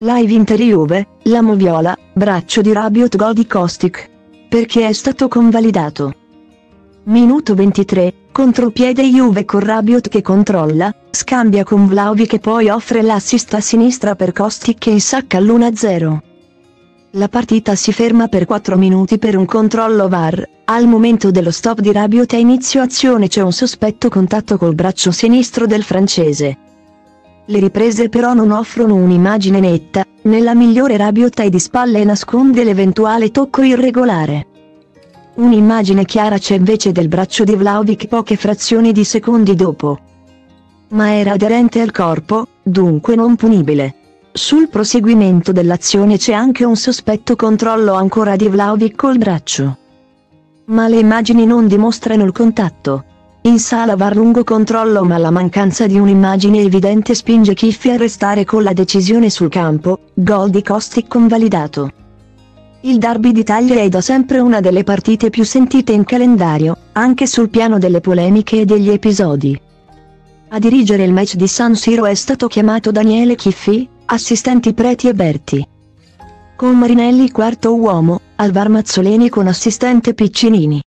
Live Inter la Moviola, braccio di Rabiot gol di Kostic. Perché è stato convalidato. Minuto 23, contropiede Juve con Rabiot che controlla, scambia con Vlaovic che poi offre l'assist a sinistra per Kostic che insacca l'1-0. La partita si ferma per 4 minuti per un controllo VAR, al momento dello stop di Rabiot a inizio azione c'è un sospetto contatto col braccio sinistro del francese. Le riprese però non offrono un'immagine netta, nella migliore Rabiot è di spalle nasconde l'eventuale tocco irregolare. Un'immagine chiara c'è invece del braccio di Vlaovic poche frazioni di secondi dopo. Ma era aderente al corpo, dunque non punibile. Sul proseguimento dell'azione c'è anche un sospetto controllo ancora di Vlaovic col braccio. Ma le immagini non dimostrano il contatto. In sala va lungo controllo ma la mancanza di un'immagine evidente spinge Chiffi a restare con la decisione sul campo, gol di Costi convalidato. Il derby d'Italia è da sempre una delle partite più sentite in calendario, anche sul piano delle polemiche e degli episodi. A dirigere il match di San Siro è stato chiamato Daniele Chiffi, assistenti Preti e Berti. Con Marinelli quarto uomo, Alvar Mazzoleni con assistente Piccinini.